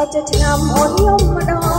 sao cho ឆ្នាំអូនខ្ញុំម្ដង